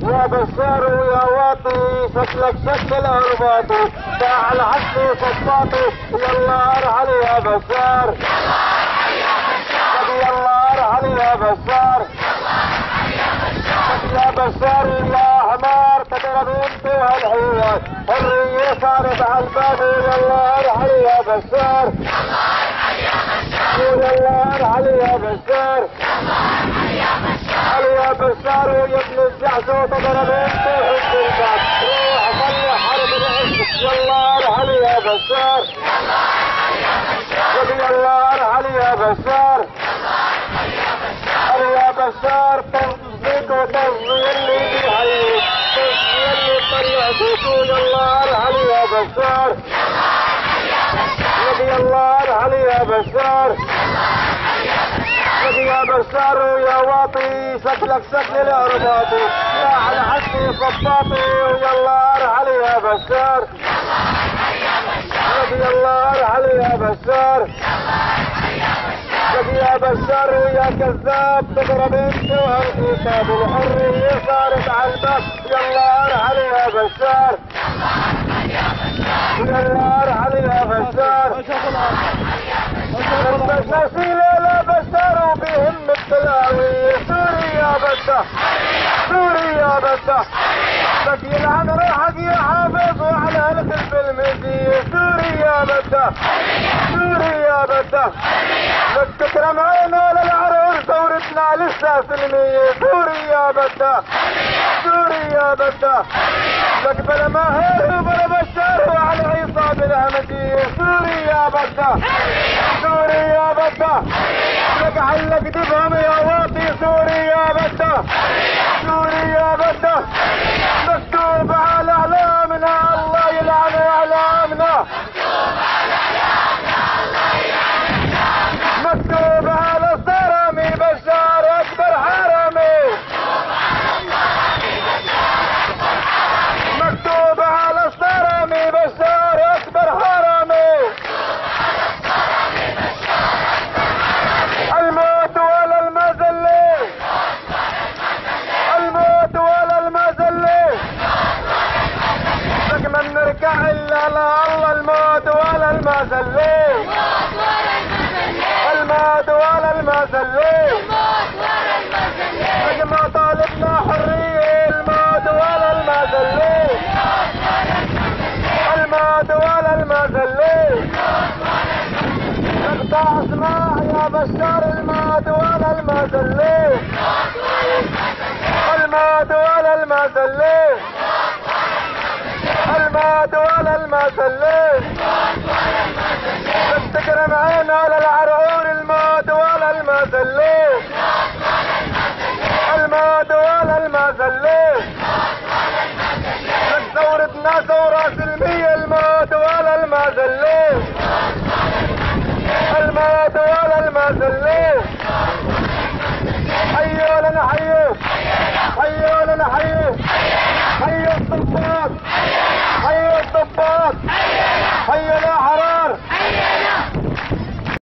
يا بشار ويا واطي شكلك شكل ارباطي فاعل عصي صفاطي يلا ارحل يا بشار يلا ارحل يا بشار يا بشار يا حمار تضرب انت وهالحيوان حرية صارت على الباب يلا ارحل يا بشار يلا ارحل يا بشار علي يا بشار ويا ابن الجعزة تضرب انت وحب الباب روح صلي حرب العز. يلا ارحل يا بشار يلا ارحل يا بشار علي يا بشار تصديق وتصدي اللي بيحييك تصدي اللي طلعتك يلا ارحل يا بشار نبي الله ارحل يا بشار؟ يا بشار ويا واطي شكلك شكل الارباطي يا على حسي صفاطي ويلا ارحل يا بشار؟ نبي الله ارحل يا بشار؟ يا بشار ويا كذاب تضرب انت وهالكتاب الحرية صارت على الباب يلا ارحل يا بشار؟ يا البشاشيلة لا بشار وبهم التلاوي سوري يا بشار سوري يا بشار بك يلعن روحك يا حافظ وعلى الخلف المزية سوري يا بشار سوري يا بشار بك تكرم عينه للعرور ثورتنا لسه سلمية سوري يا بشار سوري يا بشار لك بلا ماهر وبلا بشار وعلى يا بشار سوري يا بدا لك علق دبهم يا واطي. سوري يا بدا سوري يا بدا مكتوب على اعلامنا الله يلعن اعلامنا مكتوب على الصرامي بشار اكبر حرامي مكتوب على الصرامي بشار اكبر حرامي الموت ولا المذلة الموت ولا المذلة نركع إلا الله الموت ولا المذلة الموت ولا المذلة لك ما طالبنا حرية الموت ولا المذلة الموت ولا المذلة اقطع أسماء يا بشار الموت ولا المذلة الصلاة على المسلم تفتكر معانا على العرقور الموت على المسلم الموت على المسلم ثورتنا ثورة سلمية الموت على المسلم الموت على المسلم